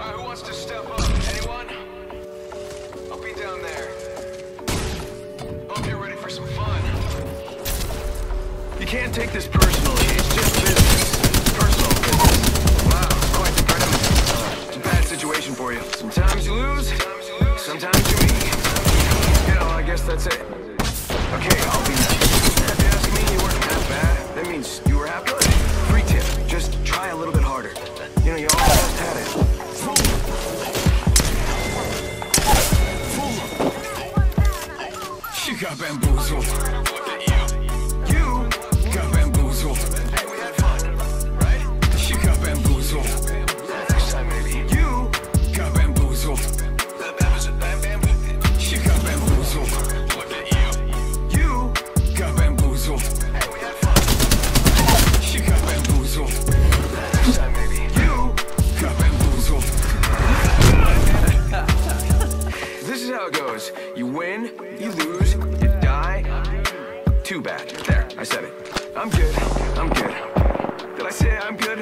Alright, who wants to step up? Anyone? I'll be down there. Hope you're ready for some fun. You can't take this personally. It's just business. Personal business. Wow, quite the predicament. It's a bad situation for you. Sometimes you lose, sometimes you win. You know, I guess that's it. Bamboozled. You Got bamboozled. Got bamboozled. You, Got bamboozled. got bamboozled. You. Got bamboozled. You got bamboozled. This is how it goes. You win, you lose. Too bad. There, I said it. I'm good. I'm good. Did I say I'm good?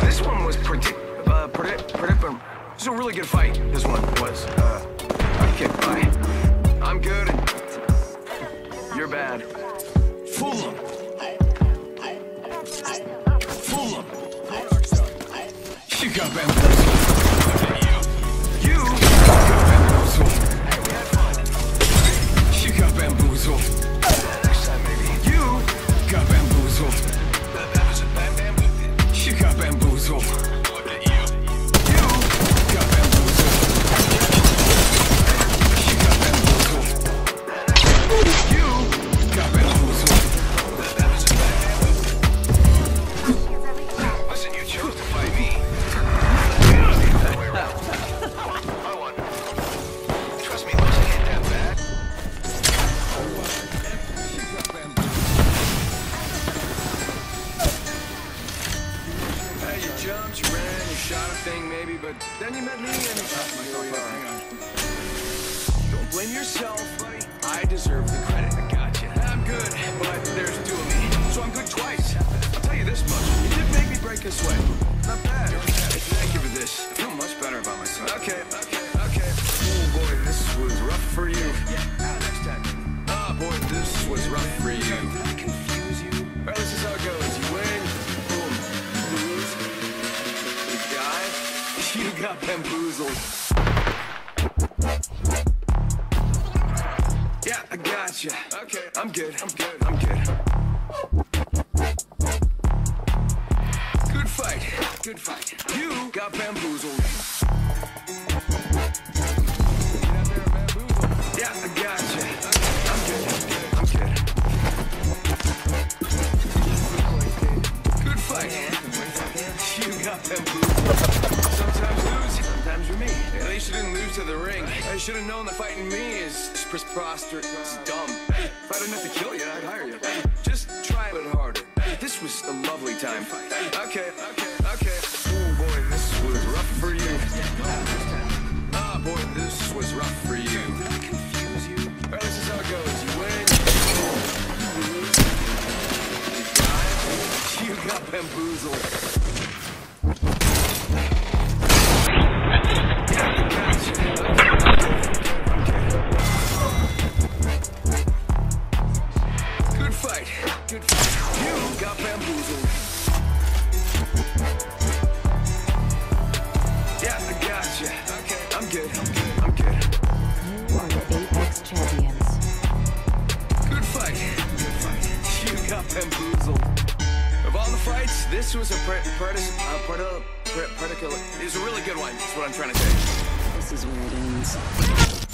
This one was pretty, uh, pretty, um, this is a really good fight. This one was, uh, okay, bye. I'm good. You're bad. Fool him. Fool him. You got bamboozled. But then you met me and. Don't blame yourself, buddy. I deserve the credit. I got you. I'm good, but there's two of me, so I'm good twice. I'll tell you this much. You did make me break a sweat. Not bad. Thank you for this. I feel much better about myself. Okay, okay, okay. Oh boy, this was rough for you. Got bamboozled. Yeah, I got you. Okay, I'm good. I'm good. I'm good. Good fight. Good fight. You got bamboozled. Yeah, I the ring. I should have known that fighting me is preposterous, dumb. If I didn't have to kill you, I'd hire you. Just try a bit harder. This was a lovely time. Okay, okay, okay. Oh boy, this was rough for you. Ah boy, this was rough for you. Well, this is how it goes. You win, you lose, you. You got bamboozled. Of all the fights, this was a pre- predis- uh, predi- pre- particular. It was a really good one. That's what I'm trying to say. This is where it ends.